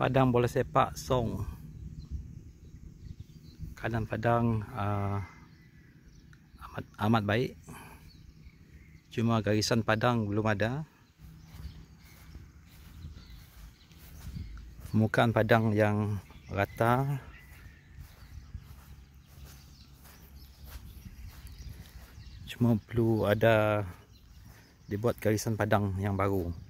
Padang Bola Sepak Song. Kanan padang uh, amat, amat baik. Cuma garisan padang belum ada. Permukaan padang yang rata. Cuma perlu ada Dibuat garisan padang yang baru.